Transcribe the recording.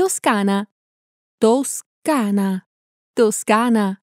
Toscana, Toscana, Toscana.